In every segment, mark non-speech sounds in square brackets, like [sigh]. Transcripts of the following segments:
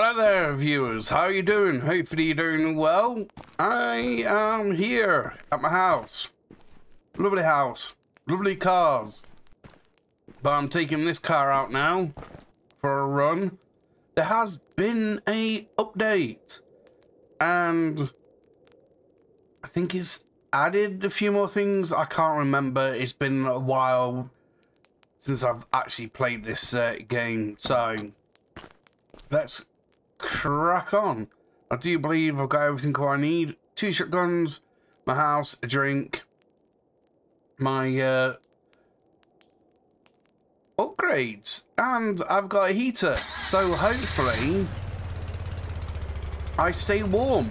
Hello there, viewers. How are you doing? Hopefully you're doing well. I am here at my house. Lovely house. Lovely cars. But I'm taking this car out now for a run. There has been a update. And I think it's added a few more things. I can't remember. It's been a while since I've actually played this uh, game. So let's crack on. I do believe I've got everything I need. Two shotguns, my house, a drink, my uh, upgrades, and I've got a heater. So hopefully I stay warm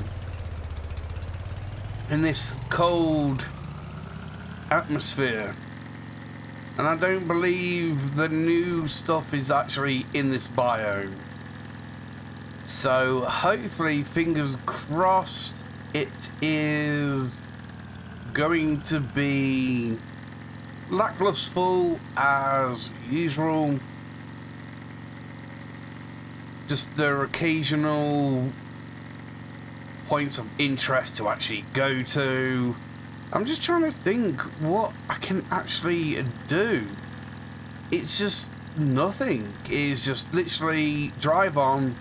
in this cold atmosphere. And I don't believe the new stuff is actually in this biome. So hopefully, fingers crossed, it is going to be lackluster as usual. Just their occasional points of interest to actually go to. I'm just trying to think what I can actually do. It's just nothing. It's just literally drive on,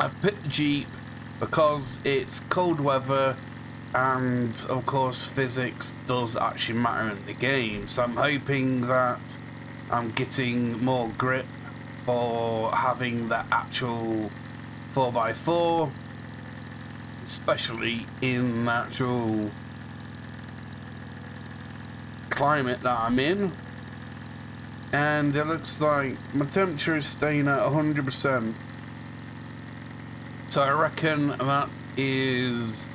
I've picked the Jeep because it's cold weather and of course physics does actually matter in the game. So I'm hoping that I'm getting more grip for having the actual 4x4 especially in the actual climate that I'm in. And it looks like my temperature is staying at 100% so I reckon that is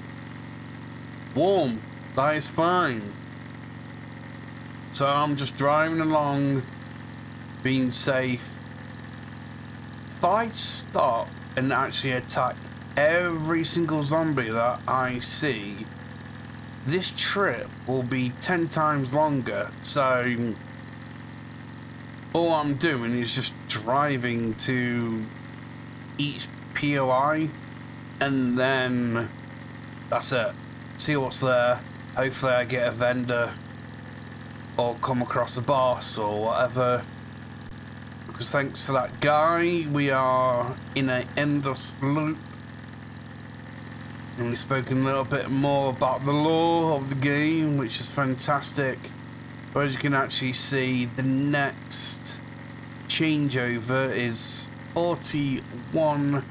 warm. That is fine. So I'm just driving along, being safe. If I stop and actually attack every single zombie that I see, this trip will be 10 times longer. So all I'm doing is just driving to each POI, and then that's it. See what's there. Hopefully, I get a vendor or come across a boss or whatever. Because thanks to that guy, we are in an endless loop. And we've spoken a little bit more about the lore of the game, which is fantastic. But as you can actually see, the next changeover is 41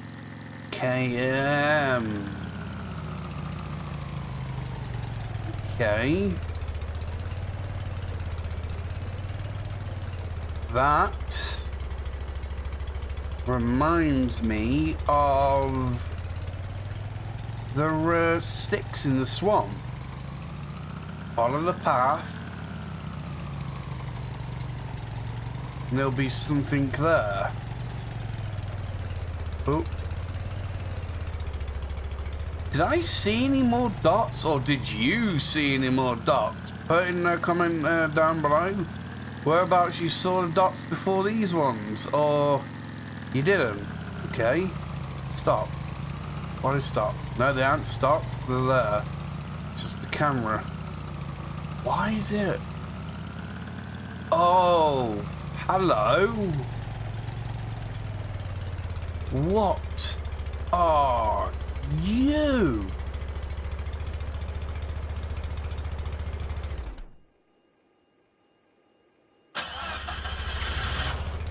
KM. Okay. That reminds me of the uh, sticks in the swamp. Follow the path. There'll be something there. Oh. Did I see any more dots or did you see any more dots? Put in a comment uh, down below whereabouts you saw the dots before these ones or you didn't. Okay. Stop. Is stop? No, they aren't stopped. They're there. It's just the camera. Why is it? Oh, hello. What are you?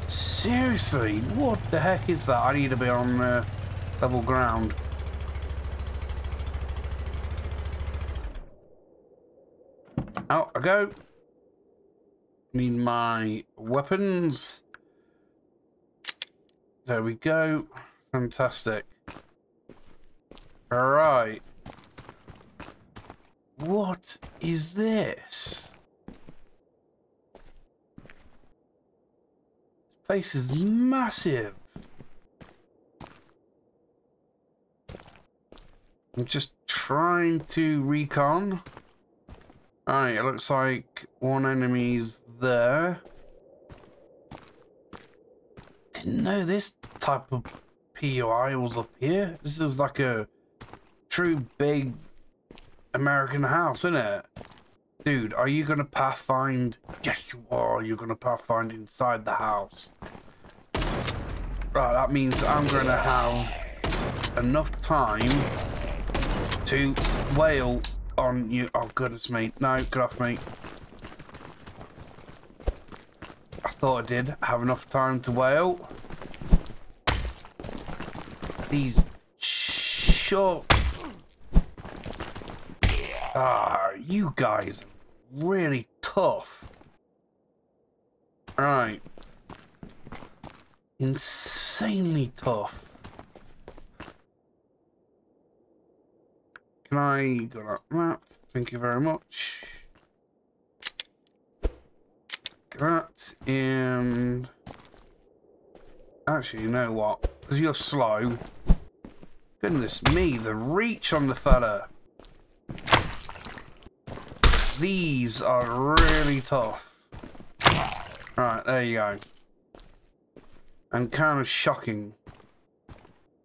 Seriously, what the heck is that? I need to be on uh, level ground. Out I go. Need my weapons. There we go. Fantastic. Alright. What is this? This place is massive. I'm just trying to recon. Alright, it looks like one enemy's there. Didn't know this type of POI was up here. This is like a true big American house, isn't it? Dude, are you gonna pathfind? Yes, you are. You're gonna pathfind inside the house. Right, that means I'm gonna have enough time to wail on you. Oh, goodness me. No, get off me. I thought I did have enough time to wail. These short... Ah, you guys really tough. Right. Insanely tough. Can I go like that? Thank you very much. That and actually, you know what? Because you're slow. Goodness me, the reach on the fella. These are really tough. Right, there you go. And kind of shocking.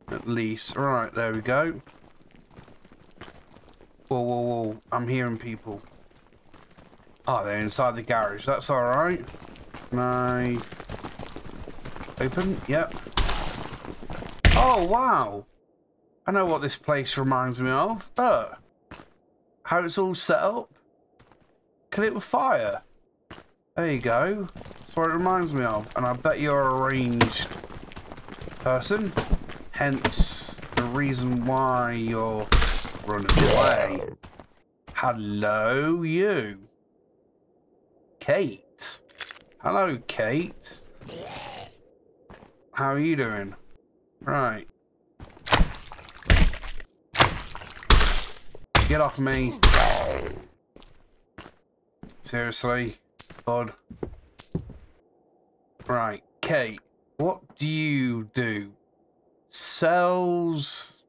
At least. Right, there we go. Whoa, whoa, whoa. I'm hearing people. Oh, they're inside the garage. That's alright. I... Open? Yep. Oh, wow. I know what this place reminds me of. Uh, how it's all set up. Kill it with fire. There you go. That's what it reminds me of. And I bet you're a ranged person. Hence the reason why you're running away. Hello, you. Kate. Hello, Kate. How are you doing? Right. Get off me. Seriously, bud. Right, Kate. What do you do? Sells...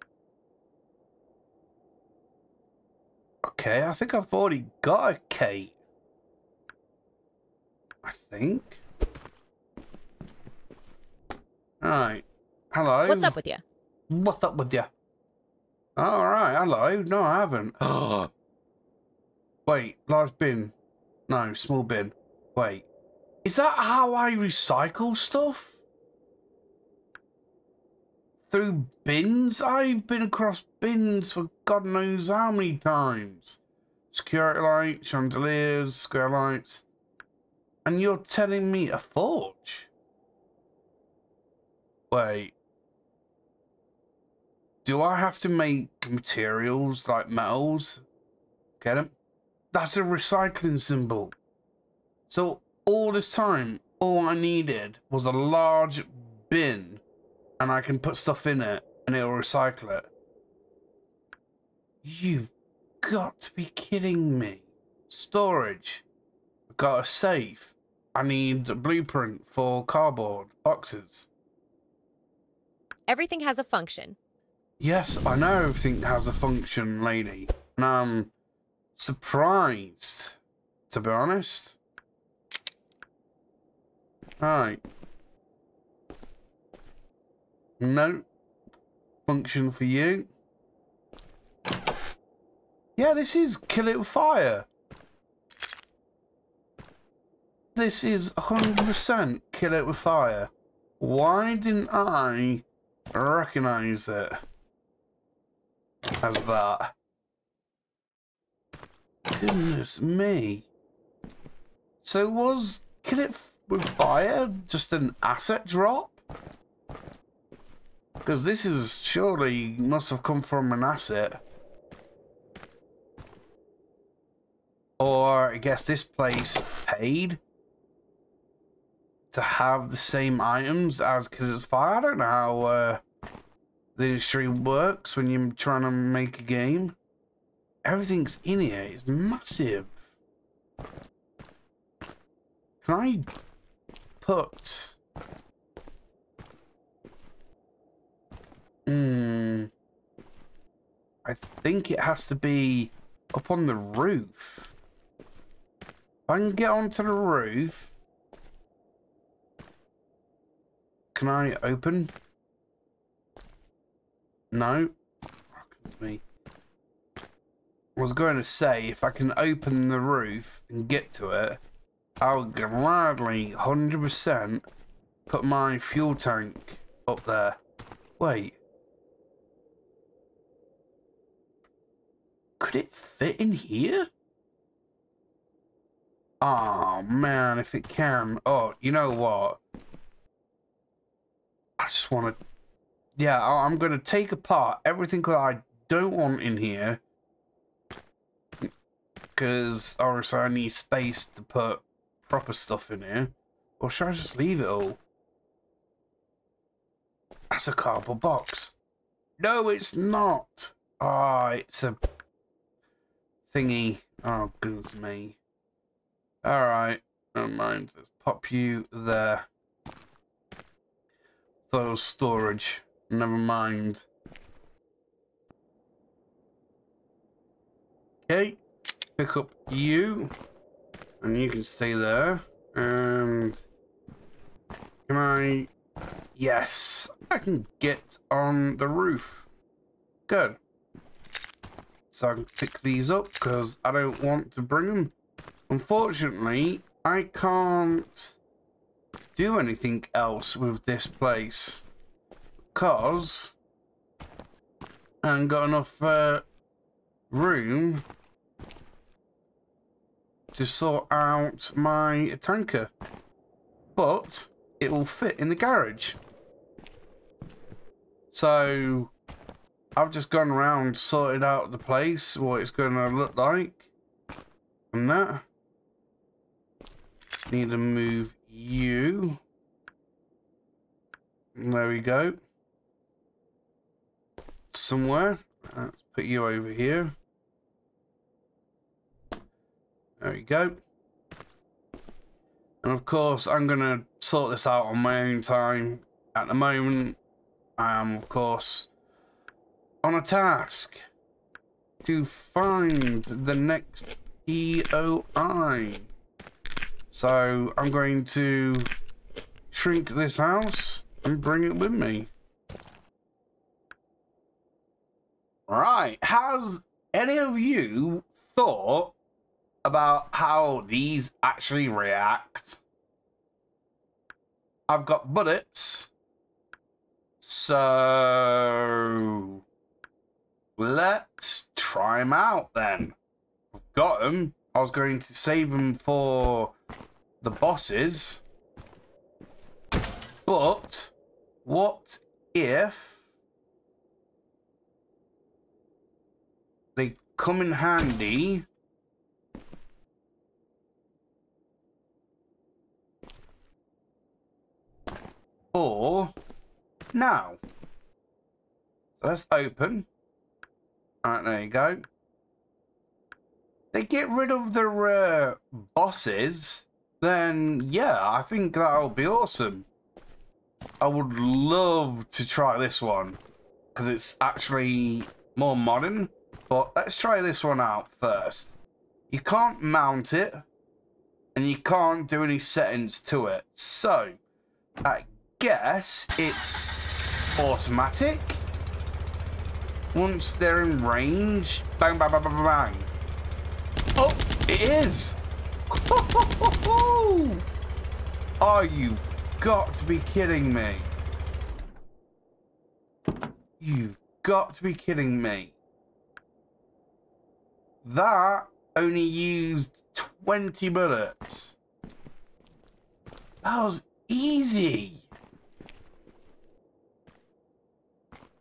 Okay, I think I've already got a Kate. I think. Alright. Hello. What's up with you? What's up with you? Alright, hello. No, I haven't. [gasps] Wait, large bin. No, small bin. Wait. Is that how I recycle stuff? Through bins? I've been across bins for God knows how many times. Security lights, chandeliers, square lights. And you're telling me a forge? Wait. Do I have to make materials like metals? Get them? That's a recycling symbol. So all this time, all I needed was a large bin and I can put stuff in it and it'll recycle it. You've got to be kidding me. Storage. I've got a safe. I need a blueprint for cardboard boxes. Everything has a function. Yes, I know everything has a function, lady. And I'm surprised, to be honest. Alright. No function for you. Yeah, this is kill it with fire. This is 100% kill it with fire. Why didn't I recognize it as that? Goodness me. So was kill it with fire just an asset drop? Because this is surely must have come from an asset. Or I guess this place paid to have the same items as Kill It With Fire. I don't know how uh, the industry works when you're trying to make a game. Everything's in here. It's massive. Can I put... Hmm... I think it has to be up on the roof. If I can get onto the roof... Can I open? No. Fuck me. Was going to say, if I can open the roof and get to it, I'll gladly, 100%, put my fuel tank up there. Wait. Could it fit in here? Oh man, if it can. Oh, you know what? I just want to. Yeah, I'm going to take apart everything that I don't want in here. Because obviously I need space to put proper stuff in here. Or should I just leave it all? That's a cardboard box. No, it's not. Ah, oh, it's a thingy. Oh, goodness me. Alright, never mind. Let's pop you there. Those storage. Never mind. Okay, pick up you. And you can stay there. And can I... Yes, I can get on the roof. Good. So I can pick these up because I don't want to bring them Unfortunately, I can't do anything else with this place because I haven't got enough uh, room to sort out my tanker. But it will fit in the garage. So I've just gone around, sorted out the place, what it's going to look like, and that. Need to move you. There we go. Somewhere. Let's put you over here. There we go. And of course, I'm going to sort this out on my own time. At the moment, I am, of course, on a task to find the next EOI. So I'm going to shrink this house and bring it with me. Right, has any of you thought about how these actually react? I've got bullets. So let's try them out then. I've got them. I was going to save them for the bosses. But what if they come in handy for now? So let's open. Alright, there you go. They get rid of the uh, bosses then yeah, I think that'll be awesome. I would love to try this one because it's actually more modern. But let's try this one out first. You can't mount it and you can't do any settings to it. So I guess it's automatic. Once they're in range, bang, bang, bang, bang, bang. Oh, it is. [laughs] Are you got to be kidding me? You've got to be kidding me. That only used 20 bullets. That was easy.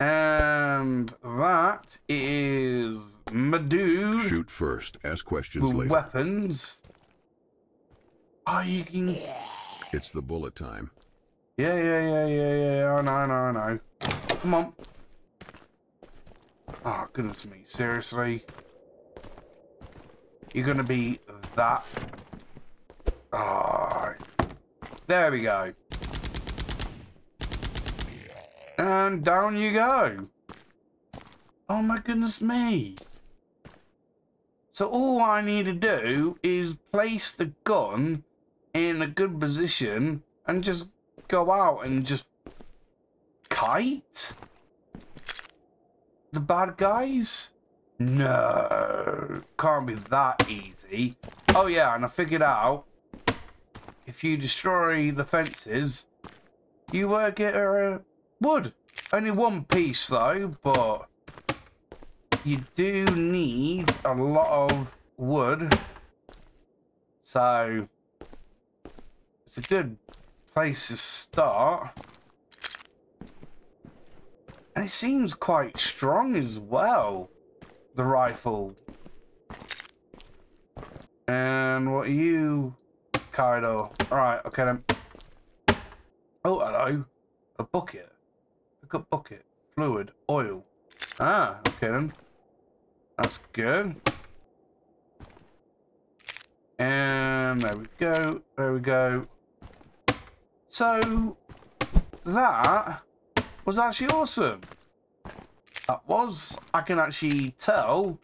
And that is Madu. Shoot first, ask questions later. Weapons. Oh, you can... It's the bullet time. Yeah, yeah, yeah, yeah, yeah. I know, I know, I know. Come on. Oh, goodness me. Seriously? You're going to be that... Oh. There we go. And down you go. Oh my goodness me. So all I need to do is place the gun in a good position and just go out and just kite? the bad guys? No, can't be that easy. Oh yeah, and I figured out if you destroy the fences, you uh, get uh, wood. Only one piece though, but you do need a lot of wood. So it's a good place to start. And it seems quite strong as well the rifle. And what are you, Kaido? Alright, okay then. Oh, hello. A bucket. Look bucket. Fluid. Oil. Ah, okay then. That's good. And there we go. There we go. So, that was actually awesome that was, I can actually tell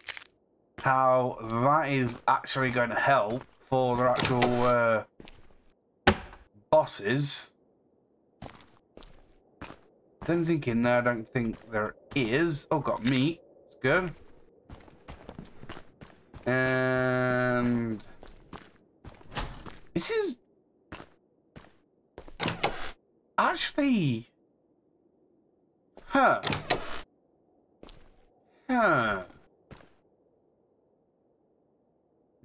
how that is actually going to help for the actual uh, bosses. Don't think in there, I don't think there is. Oh, got meat. It's good. And this is actually, huh. Huh.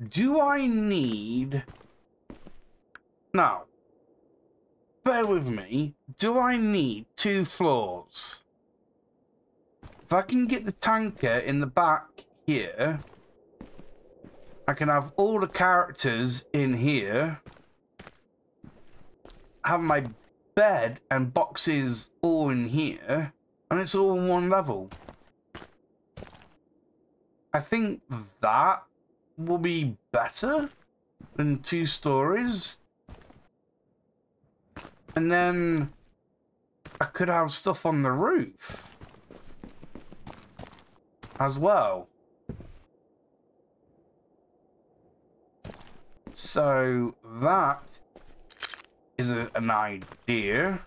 Do I need... Now, bear with me. Do I need two floors? If I can get the tanker in the back here, I can have all the characters in here, have my bed and boxes all in here, and it's all in one level. I think that will be better than two stories. And then I could have stuff on the roof as well. So that is a, an idea.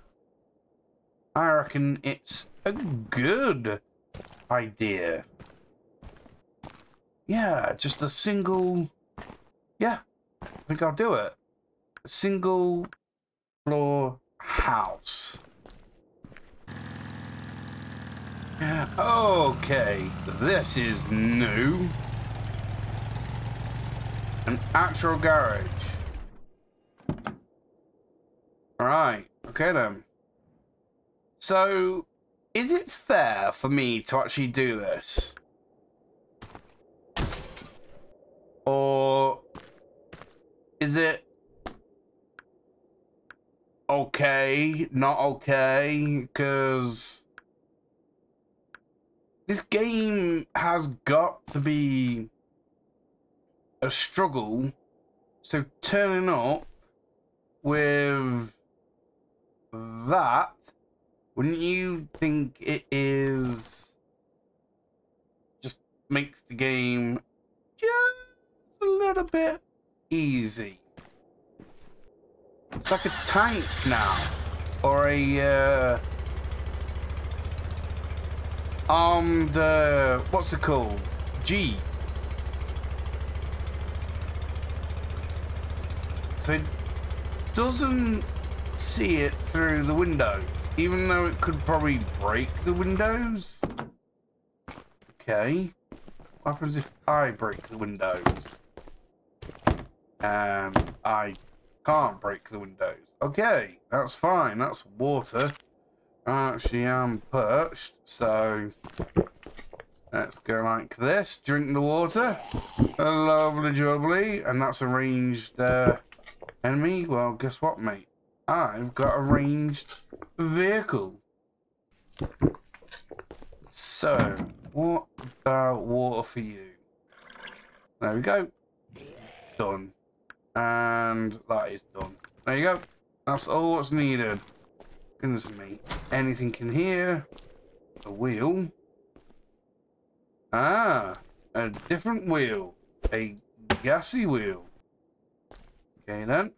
I reckon it's a good idea. Yeah, just a single... Yeah, I think I'll do it. A single floor house. Okay, this is new. An actual garage. Alright, okay then. So, is it fair for me to actually do this? Or is it okay, not okay? Because this game has got to be a struggle. So turning up with that, wouldn't you think it is just makes the game just a little bit easy. It's like a tank now. Or a, uh, armed, uh, what's it called? G. So it doesn't see it through the windows, even though it could probably break the windows. Okay. What happens if I break the windows? Um, I can't break the windows. Okay, that's fine. That's water. Actually, I actually am perched, so let's go like this. Drink the water. Lovely jubbly. And that's a ranged uh, enemy. Well, guess what, mate? I've got a ranged vehicle. So, what about water for you? There we go. Done. And that is done. There you go. That's all what's needed. Goodness me. Anything in here? A wheel. Ah, a different wheel. A gassy wheel. Okay then.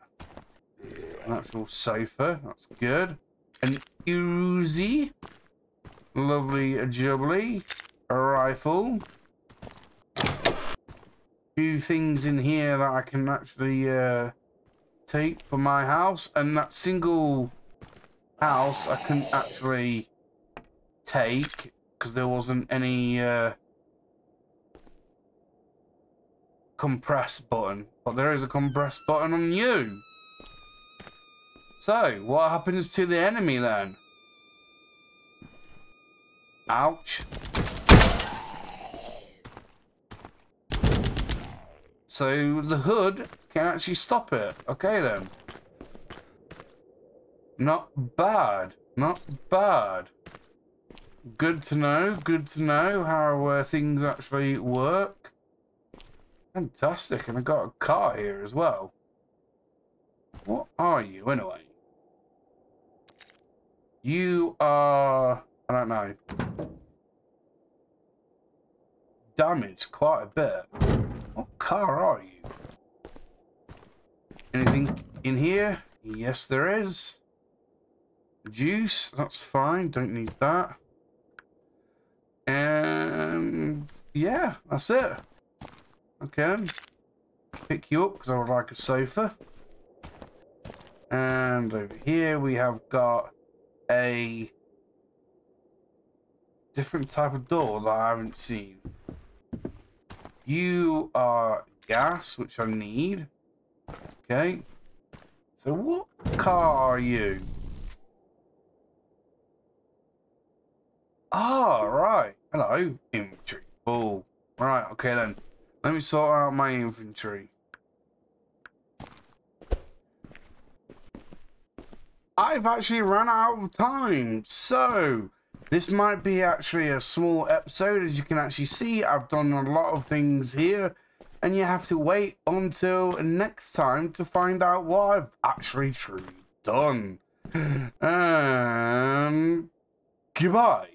An actual sofa. That's good. An Uzi. Lovely jubbly. a rifle. Few things in here that I can actually uh, take for my house, and that single house I couldn't actually take because there wasn't any uh, compress button, but there is a compress button on you. So, what happens to the enemy then? Ouch. So the hood can actually stop it. Okay then. Not bad. Not bad. Good to know. Good to know how uh, things actually work. Fantastic. And I got a car here as well. What are you anyway? You are... I don't know. Damaged quite a bit. Car are you? Anything in here? Yes, there is. Juice, that's fine. Don't need that. And yeah, that's it. Okay. Pick you up because I would like a sofa. And over here we have got a different type of door that I haven't seen. You are gas, which I need. Okay. So what car are you? Ah, right. Hello, infantry. Oh, right. Okay then. Let me sort out my infantry. I've actually run out of time, so this might be actually a small episode. As you can actually see, I've done a lot of things here, and you have to wait until next time to find out what I've actually truly done. And [sighs] um, goodbye.